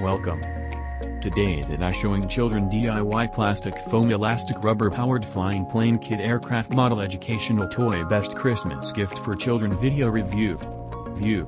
Welcome. Today that I showing children DIY plastic foam elastic rubber powered flying plane kit aircraft model educational toy best Christmas gift for children video review. View.